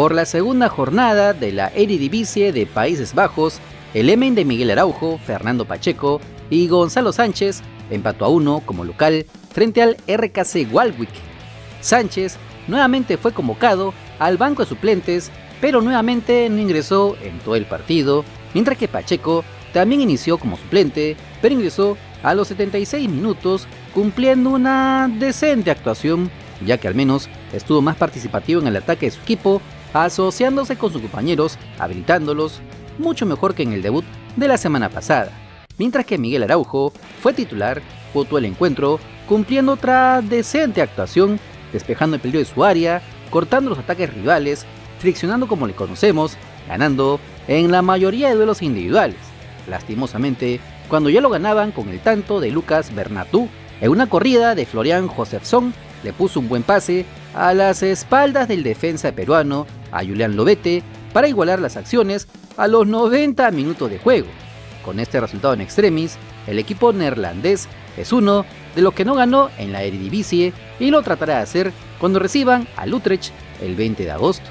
Por la segunda jornada de la Eredivisie de Países Bajos, el Emen de Miguel Araujo, Fernando Pacheco y Gonzalo Sánchez empató a uno como local frente al RKC Walwick. Sánchez nuevamente fue convocado al banco de suplentes, pero nuevamente no ingresó en todo el partido, mientras que Pacheco también inició como suplente, pero ingresó a los 76 minutos cumpliendo una decente actuación, ya que al menos estuvo más participativo en el ataque de su equipo, asociándose con sus compañeros, habilitándolos mucho mejor que en el debut de la semana pasada. Mientras que Miguel Araujo fue titular, votó el encuentro, cumpliendo otra decente actuación, despejando el peligro de su área, cortando los ataques rivales, friccionando como le conocemos, ganando en la mayoría de duelos individuales. Lastimosamente, cuando ya lo ganaban con el tanto de Lucas Bernatú, en una corrida de Florian Josefson, le puso un buen pase a las espaldas del defensa peruano, a Julián Lobete, para igualar las acciones a los 90 minutos de juego. Con este resultado en extremis, el equipo neerlandés es uno de los que no ganó en la Eredivisie y lo tratará de hacer cuando reciban a Utrecht el 20 de agosto.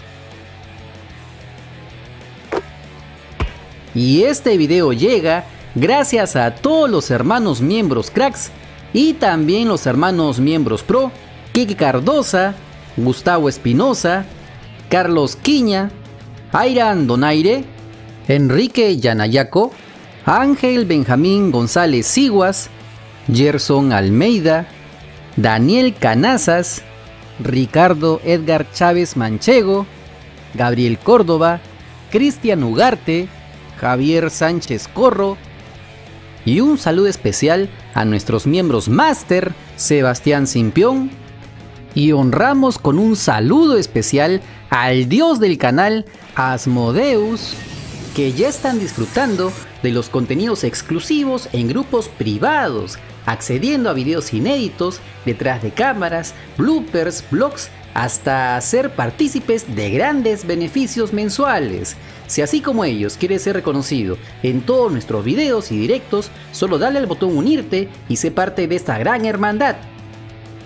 Y este video llega gracias a todos los hermanos miembros cracks y también los hermanos miembros pro, Kike Cardosa, Gustavo Espinosa, Carlos Quiña, Airan Donaire, Enrique Yanayaco, Ángel Benjamín González Siguas, Gerson Almeida, Daniel Canazas, Ricardo Edgar Chávez Manchego, Gabriel Córdoba, Cristian Ugarte, Javier Sánchez Corro y un saludo especial a nuestros miembros Máster, Sebastián Simpión, y honramos con un saludo especial al dios del canal, Asmodeus, que ya están disfrutando de los contenidos exclusivos en grupos privados, accediendo a videos inéditos, detrás de cámaras, bloopers, blogs, hasta ser partícipes de grandes beneficios mensuales. Si así como ellos quieres ser reconocido en todos nuestros videos y directos, solo dale al botón unirte y sé parte de esta gran hermandad.